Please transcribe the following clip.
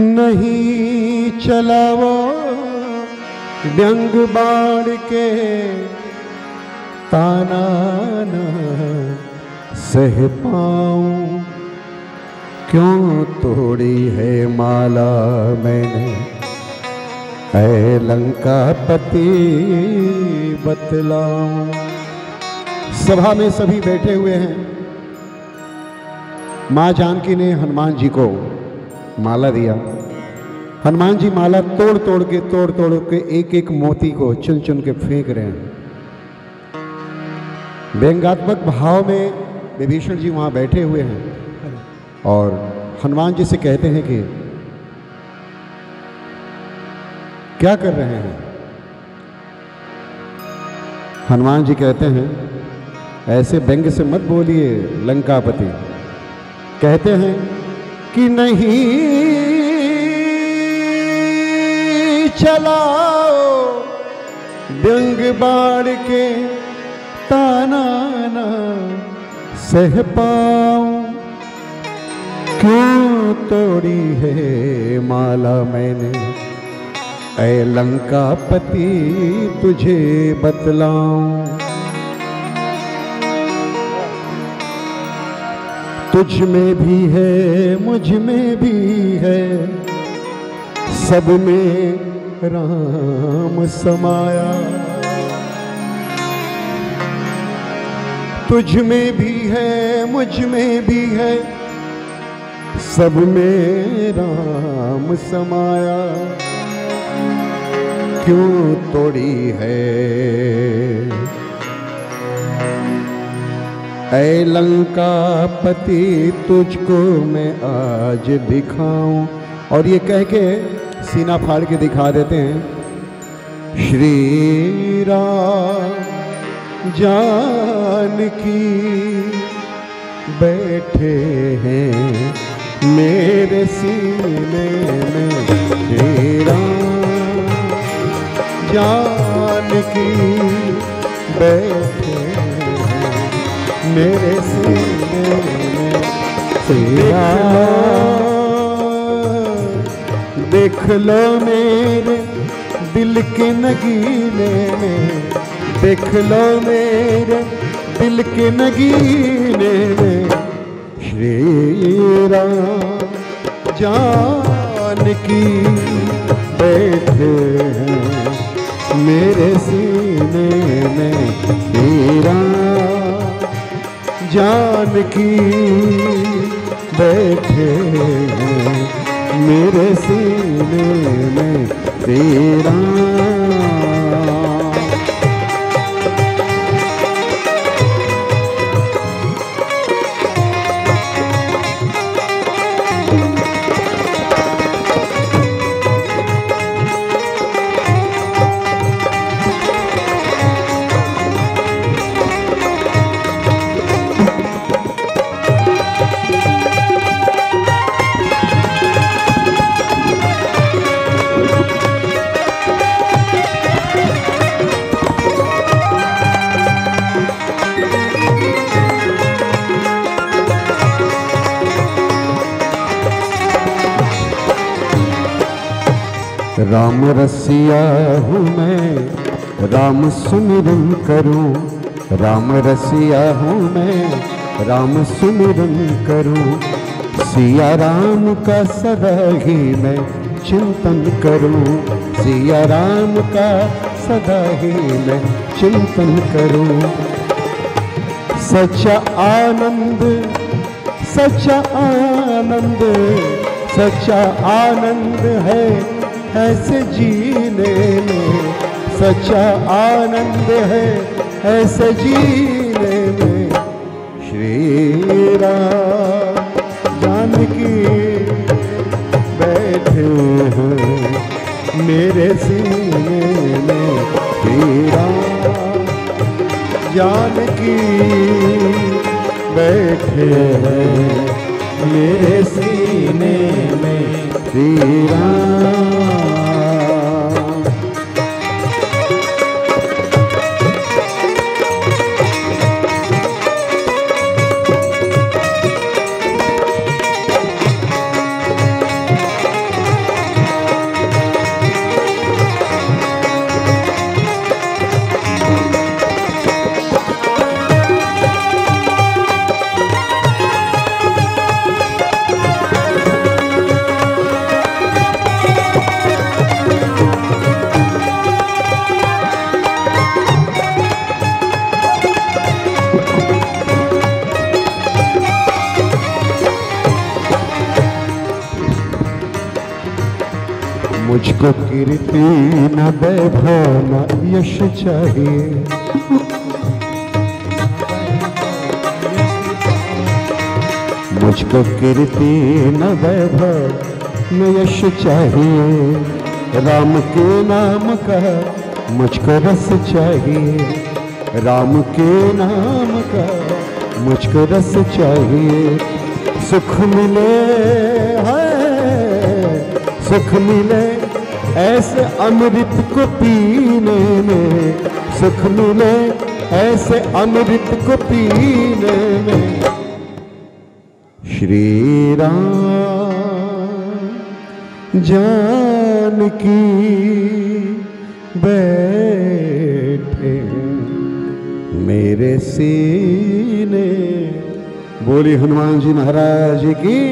नहीं चलावो व्यंग बाढ़ के ताना न सह पाऊँ। क्यों तोड़ी है माला मैंने? ऐ लंका पति बतलाऊं। सभा में सभी बैठे हुए हैं। माँ जानकी ने हनुमान जी को माला दिया। हनुमान जी माला तोड़ तोड़ के तोड़ तोड़ के एक एक मोती को चुन चुन के फेंक रहे हैं। व्यंगात्मक भाव में विभीषण जी वहाँ बैठे हुए हैं। और हनुमान जी से कहते हैं कि, क्या कर रहे हैं? हनुमान जी कहते हैं, ऐसे व्यंग से मत बोलिए, लंकापति। कहते हैं कि नहीं चलाओ व्यंग बाढ़ के ताना सह पाऊँ। क्यों तोड़ी है माला मैंने? ऐ लंकापति तुझे बतलाऊं। तुझ में भी है, मुझमें भी है। सब में राम समाया। तुझ में भी है, मुझमें भी है। सब में राम समाया। क्यों तोड़ी है ऐ लंका पति तुझको मैं आज दिखाऊँ। और ये कह के सीना फाड़ के दिखा देते हैं। श्री राम जानकी बैठे हैं मेरे सीने में। श्री राम जानकी बैठे हैं मेरे सीने में राम देख लो मेरे दिल के नगीने में। देख लो मेरे दिल के नगीने में। श्री राम जान की बैठे हैं मेरे सीने में। श्री राम जानकी बैठे हैं मेरे सीने में तेरा राम रसिया हूँ मैं, राम सुमिरन करूँ। राम रसिया हूँ मैं, राम सुमिरन करूँ। सिया राम का सदा ही मैं चिंतन करूँ। सिया राम का सदा ही मैं चिंतन करूँ। सच्चा आनंद सच्चा आनंद सच्चा आनंद है। ऐसे जीने में सच्चा आनंद है, ऐसे जीने में श्री राम जानकी बैठे हैं मेरे सीने में। श्री राम जानकी बैठे हैं मेरे सीने में। श्री राम मुझको कीर्ति न वैभव न यश चाहिए। मुझको कीर्ति न वैभव न यश चाहिए। राम के नाम का मुझको रस चाहिए। राम के नाम का मुझको रस चाहिए। सुख मिले है, सुख मिले ऐसे अमृत को पीने में, सुख मिले ऐसे अमृत को पीने में। श्री राम जान की बैठे मेरे सीने। बोली हनुमान जी महाराज की।